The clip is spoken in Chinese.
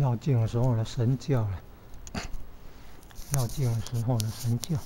要静的时候呢神叫了 要静的时候呢神叫。